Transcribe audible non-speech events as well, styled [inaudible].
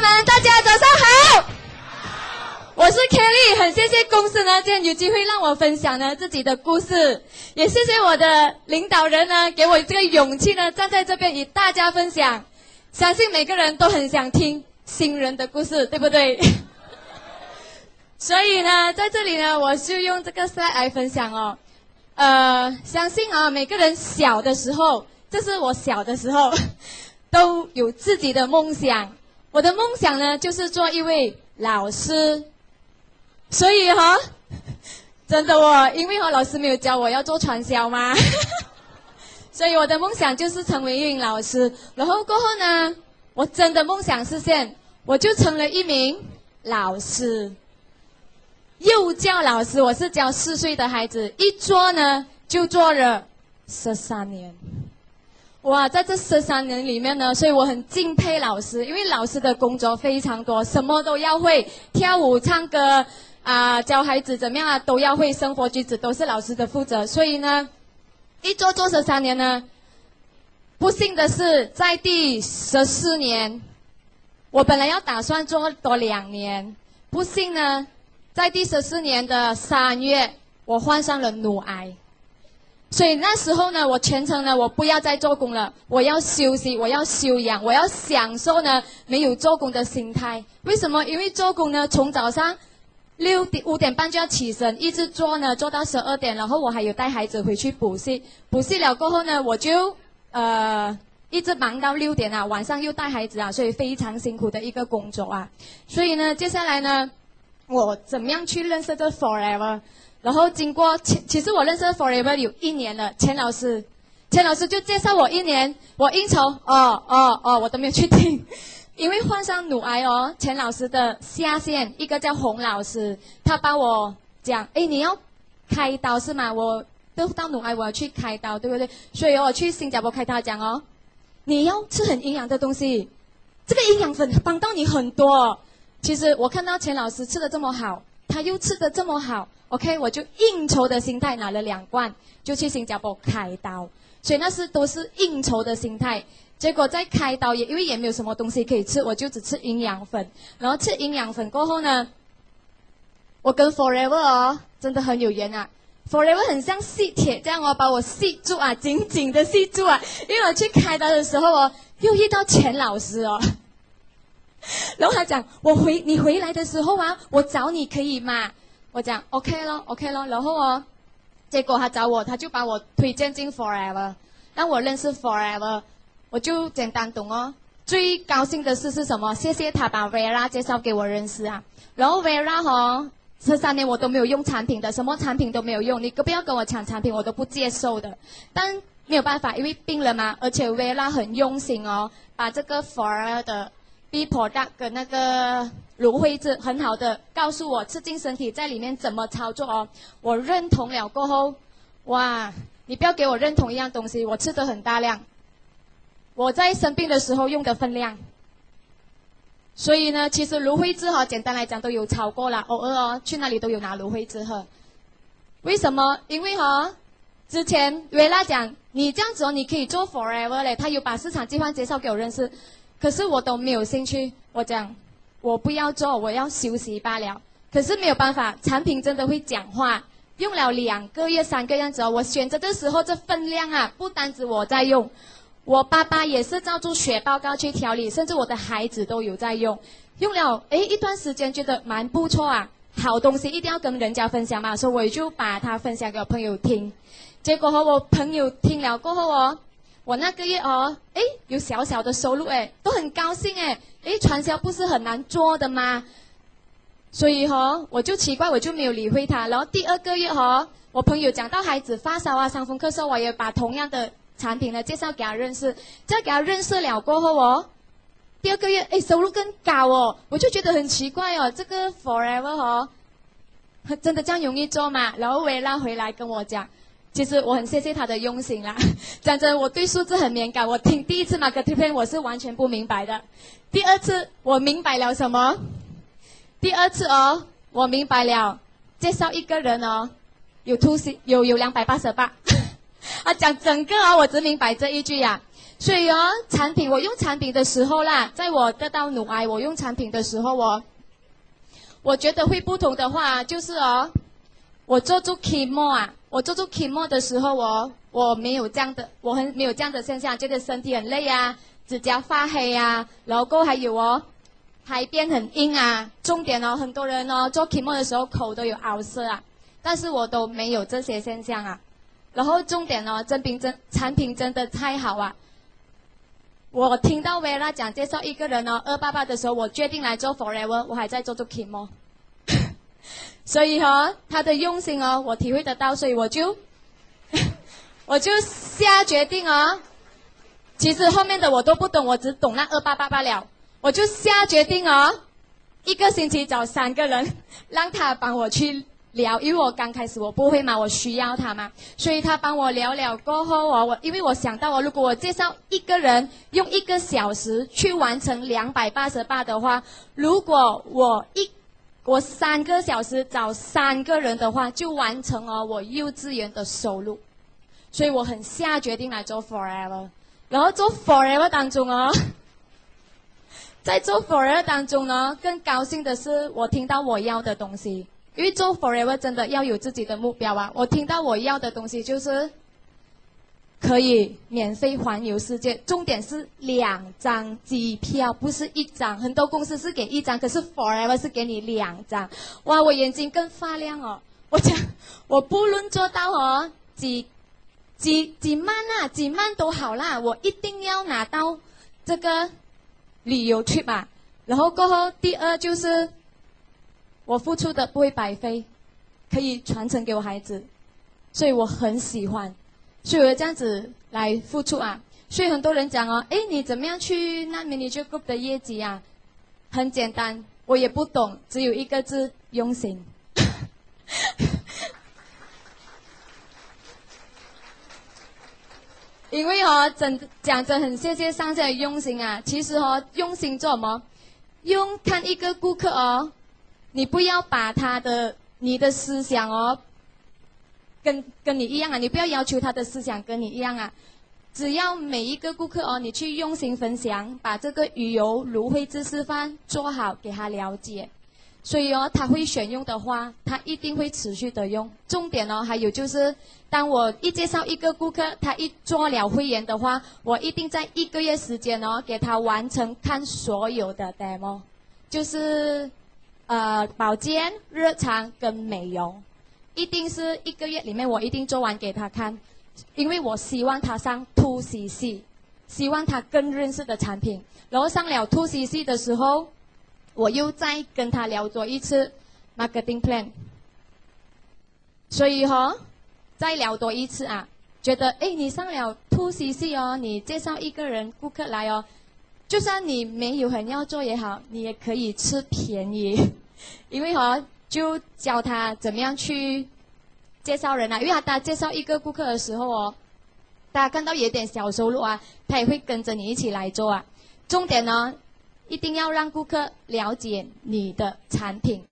的各位朋友伙伴们，大家早上好。我是 Kelly，很谢谢公司呢，今天有机会让我分享呢自己的故事，也谢谢我的领导人呢，给我这个勇气呢，站在这边与大家分享。相信每个人都很想听新人的故事，[laughs] 对不对？所以呢，在这里呢，我就用这个 slide 来分享哦。呃，相信啊，每个人小的时候，这是我小的时候，[laughs] 都有自己的梦想。我的梦想呢，就是做一位老师。所以哈，[laughs] 真的我，因为哈老师没有教我要做传销嘛，[laughs] 所以我的梦想就是成为一名老师。然后过后呢，我真的梦想实现，我就成了一名老师，幼教老师。我是教四岁的孩子，一做呢就做了十三年。哇，在这十三年里面呢，所以我很敬佩老师，因为老师的工作非常多，什么都要会，跳舞、唱歌。啊，教孩子怎么样啊，都要会生活举止，都是老师的负责。所以呢，一做做十三年呢，不幸的是，在第十四年，我本来要打算做多两年，不幸呢，在第十四年的三月，我患上了乳癌。所以那时候呢，我全程呢，我不要再做工了，我要休息，我要休养，我要享受呢没有做工的心态。为什么？因为做工呢，从早上。六点五点半就要起身，一直做呢，做到十二点，然后我还有带孩子回去补习，补习了过后呢，我就呃一直忙到六点啊，晚上又带孩子啊，所以非常辛苦的一个工作啊。所以呢，接下来呢，我怎么样去认识这 Forever？然后经过其其实我认识 Forever 有一年了，钱老师，钱老师就介绍我一年，我应酬，哦哦哦，我都没有去听。[laughs] 因为患上乳癌哦，钱老师的下线一个叫洪老师，他帮我讲，哎，你要开刀是吗？我得到乳癌，我要去开刀，对不对？所以我去新加坡开刀讲哦，你要吃很营养的东西，这个营养粉帮到你很多。其实我看到钱老师吃的这么好，他又吃的这么好，OK，我就应酬的心态拿了两罐，就去新加坡开刀。所以那是都是应酬的心态。结果在开刀也因为也没有什么东西可以吃，我就只吃营养粉。然后吃营养粉过后呢，我跟 Forever 哦真的很有缘啊。Forever 很像吸铁这样哦，把我吸住啊，紧紧的吸住啊。因为我去开刀的时候哦，又遇到钱老师哦，[laughs] 然后他讲我回你回来的时候啊，我找你可以吗？我讲 OK 咯，OK 咯。然后哦，结果他找我，他就把我推荐进 Forever，让我认识 Forever。我就简单懂哦。最高兴的事是什么？谢谢他把 Vera 介绍给我认识啊。然后 Vera 哈，这三年我都没有用产品的，什么产品都没有用。你可不要跟我抢产品，我都不接受的。但没有办法，因为病了嘛。而且 Vera 很用心哦，把这个 Forever 的 B Product 跟那个芦荟汁很好的告诉我吃进身体在里面怎么操作哦。我认同了过后，哇，你不要给我认同一样东西，我吃的很大量。我在生病的时候用的分量，所以呢，其实芦荟汁哈，简单来讲都有超过了，偶尔哦，去那里都有拿芦荟汁喝。为什么？因为哈，之前维拉讲你这样子哦，你可以做 forever 嘞，他有把市场计划介绍给我认识，可是我都没有兴趣。我讲我不要做，我要休息罢了。可是没有办法，产品真的会讲话。用了两个月、三个样子哦，我选择的时候这分量啊，不单止我在用。我爸爸也是照住血报告去调理，甚至我的孩子都有在用，用了哎一段时间觉得蛮不错啊，好东西一定要跟人家分享嘛，所以我就把它分享给我朋友听，结果和我朋友听了过后哦，我那个月哦，哎有小小的收入哎，都很高兴哎，哎传销不是很难做的吗？所以哈我就奇怪我就没有理会他，然后第二个月哈，我朋友讲到孩子发烧啊、伤风咳嗽，我也把同样的。产品呢，介绍给他认识，再给他认识了过后哦，第二个月哎收入更高哦，我就觉得很奇怪哦，这个 Forever 哦，真的这样容易做吗？然后维拉回来跟我讲，其实我很谢谢他的用心啦。[laughs] 讲真，我对数字很敏感，我听第一次 marketing 我是完全不明白的，第二次我明白了什么？第二次哦，我明白了，介绍一个人哦，有突 C 有有两百八十八。[laughs] 啊，讲整个啊，我只明白这一句呀。所以哦，产品我用产品的时候啦，在我得到努癌，我用产品的时候哦，我觉得会不同的话，就是哦，我做做 chemo 啊，我做做 chemo 的时候哦，我没有这样的，我很没有这样的现象，觉得身体很累啊，指甲发黑啊，然后还有哦，排便很硬啊，重点哦，很多人哦做 chemo 的时候口都有凹色啊，但是我都没有这些现象啊，然后重点哦，真品真产品真的太好啊。我听到薇拉讲介绍一个人哦，二八八的时候，我决定来做 Forever，我还在做做 KMO 所以哦，他的用心哦，我体会得到，所以我就 [laughs] 我就下决定哦。其实后面的我都不懂，我只懂那二八八八了，我就下决定哦，一个星期找三个人，[laughs] 让他帮我去。聊，因为我刚开始我不会嘛，我需要他嘛，所以他帮我聊聊过后哦，我因为我想到哦，如果我介绍一个人用一个小时去完成两百八十八的话，如果我一我三个小时找三个人的话，就完成了我幼稚园的收入，所以我很下决定来做 Forever，然后做 Forever 当中哦，[laughs] 在做 Forever 当中呢，更高兴的是我听到我要的东西。因为做 forever 真的要有自己的目标啊！我听到我要的东西就是可以免费环游世界，重点是两张机票，不是一张。很多公司是给一张，可是 forever 是给你两张。哇，我眼睛更发亮哦！我讲，我不论做到哦几几几万啊，几万都好啦，我一定要拿到这个旅游去吧。然后过后，第二就是。我付出的不会白费，可以传承给我孩子，所以我很喜欢，所以我这样子来付出啊。所以很多人讲哦，哎，你怎么样去那 manager group 的业绩啊？很简单，我也不懂，只有一个字：用心。[laughs] 因为哦，真讲真，很谢谢上线的用心啊。其实哦，用心做什么？用看一个顾客哦。你不要把他的你的思想哦，跟跟你一样啊！你不要要求他的思想跟你一样啊！只要每一个顾客哦，你去用心分享，把这个鱼油芦荟芝士饭做好，给他了解，所以哦，他会选用的话，他一定会持续的用。重点哦，还有就是，当我一介绍一个顾客，他一做了会员的话，我一定在一个月时间哦，给他完成看所有的 demo，就是。呃，保健、日常跟美容，一定是一个月里面我一定做完给他看，因为我希望他上 Two CC，希望他更认识的产品。然后上了 Two CC 的时候，我又再跟他聊多一次 Marketing Plan。所以哈，再聊多一次啊，觉得哎，你上了 Two CC 哦，你介绍一个人顾客来哦。就算你没有很要做也好，你也可以吃便宜，因为哈就教他怎么样去介绍人啊。因为他介绍一个顾客的时候哦，大家看到有点小收入啊，他也会跟着你一起来做啊。重点呢，一定要让顾客了解你的产品。